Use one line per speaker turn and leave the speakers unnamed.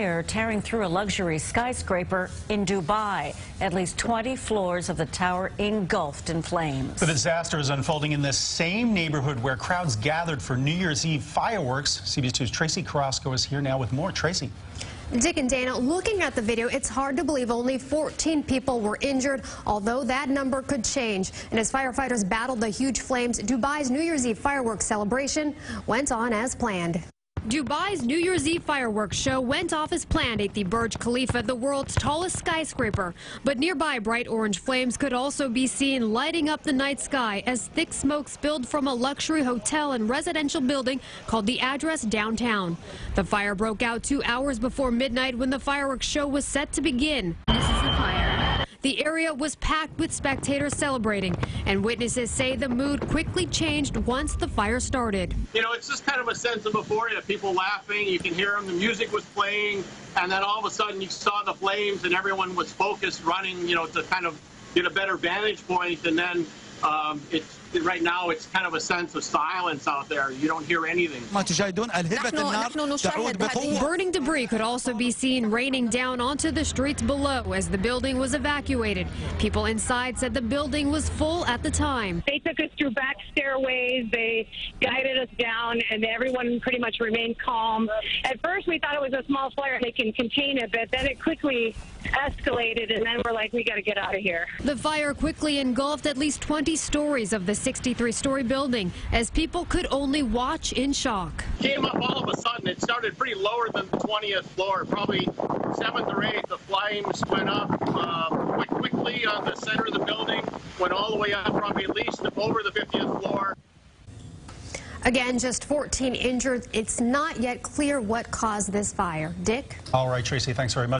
fire tearing through a luxury skyscraper in Dubai. At least 20 floors of the tower engulfed in flames.
The disaster is unfolding in the same neighborhood where crowds gathered for New Year's Eve fireworks. CBS 2's Tracee Carrasco is here now with more. Tracee.
Dick and Dana, looking at the video, it's hard to believe only 14 people were injured, although that number could change. And as firefighters battled the huge flames, Dubai's New Year's Eve fireworks celebration went on as planned.
Dubai's New Year's Eve fireworks show went off as planned at the Burj Khalifa, the world's tallest skyscraper. But nearby, bright orange flames could also be seen lighting up the night sky as thick smoke spilled from a luxury hotel and residential building called the Address downtown. The fire broke out two hours before midnight when the fireworks show was set to begin. This is the fire. The area was packed with spectators celebrating, and witnesses say the mood quickly changed once the fire started.
You know, it's just kind of a sense of euphoria. People laughing, you can hear them, the music was playing, and then all of a sudden you saw the flames and everyone was focused, running, you know, to kind of get a better vantage point, and then um, it's right now it's kind of a sense of silence out there. You don't hear anything.
Burning debris could also be seen raining down onto the streets below as the building was evacuated. People inside said the building was full at the time.
They took us through back stairways. They guided us down, and everyone pretty much remained calm. At first, we thought it was a small fire and they can contain it, but then it quickly escalated, and then we're like, we got to get out of here.
The fire quickly engulfed at least 20 stories of the 63-story building as people could only watch in shock.
Came up all of a sudden. It started pretty lower than the 20th floor, probably 7th or 8th. The flames went up uh, quick, quickly on the center of the building, went all the way up, probably at least over the 50th floor.
Again, just 14 injured. It's not yet clear what caused this fire. Dick?
All right, Tracee, thanks very much.